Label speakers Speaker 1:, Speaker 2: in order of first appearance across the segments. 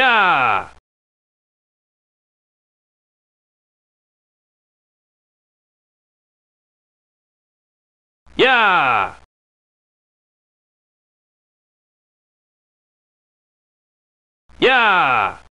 Speaker 1: やあやー。や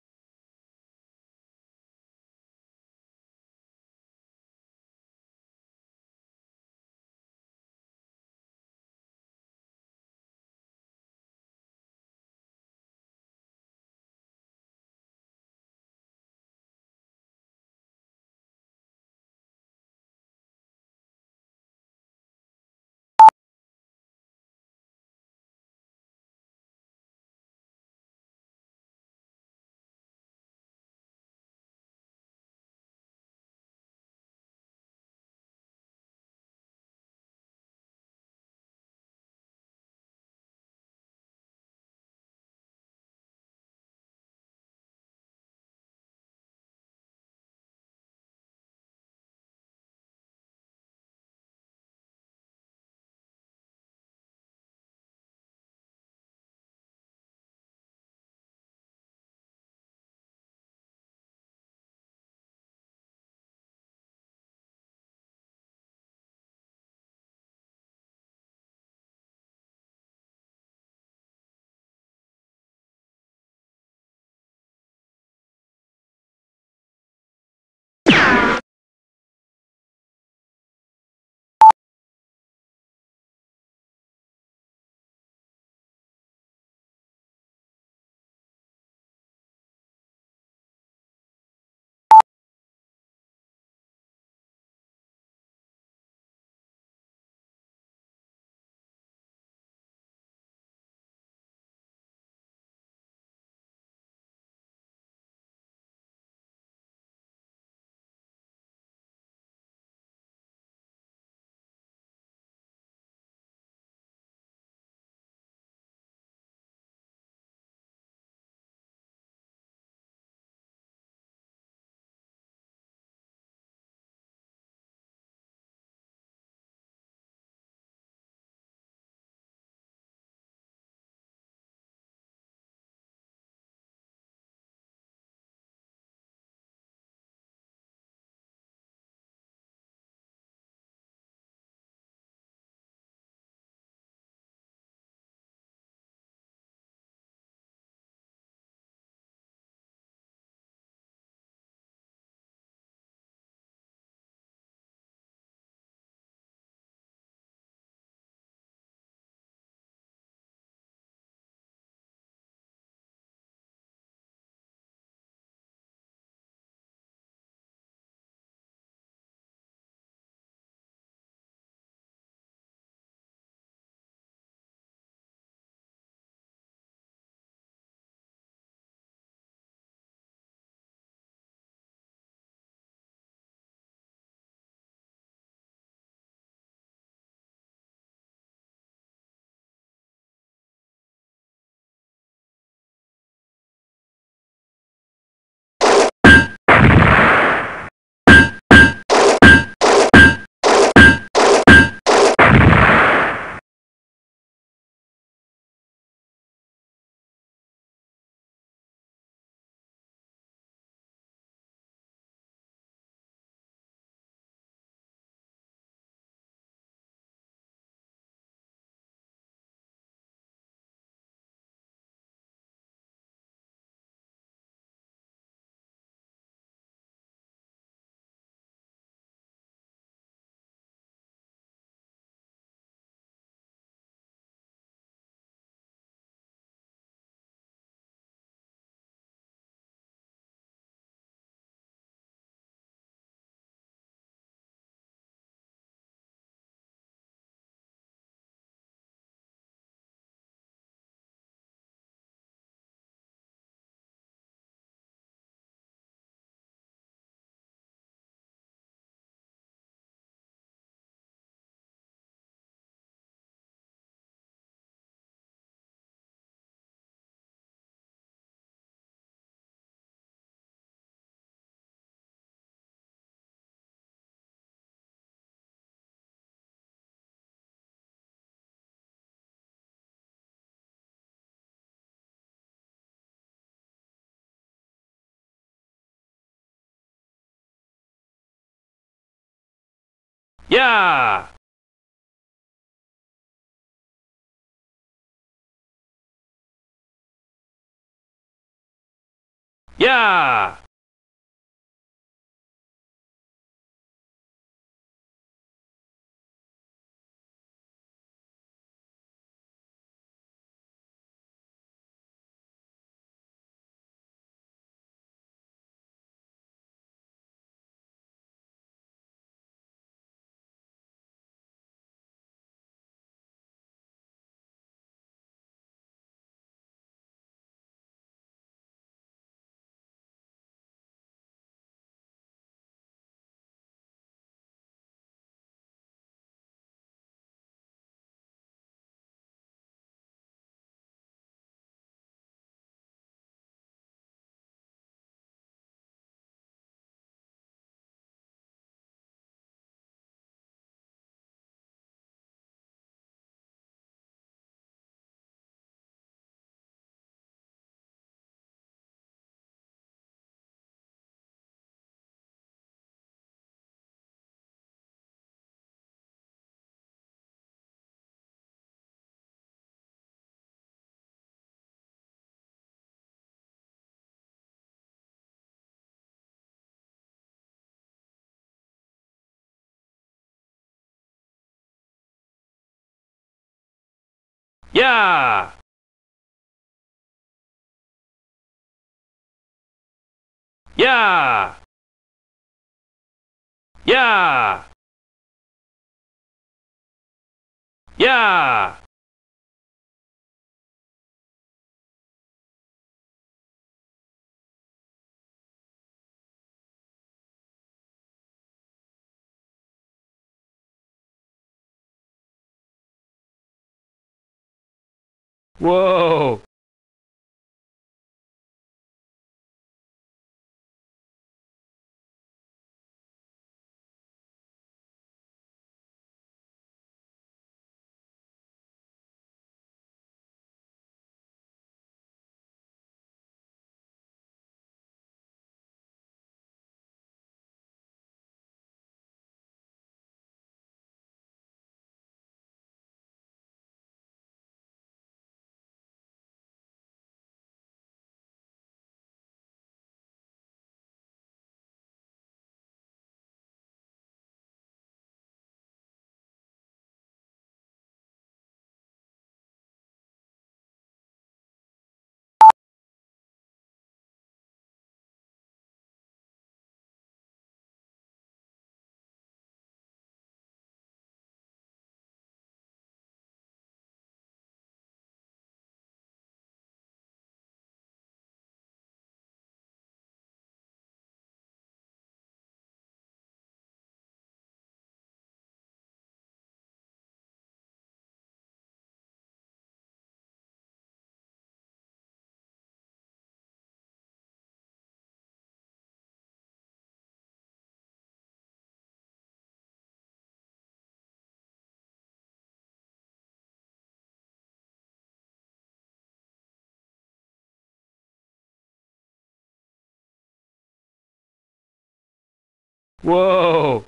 Speaker 1: ー Yeah! Yeah! 야! 야! 야! 야! Whoa! Whoa!